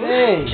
Hey.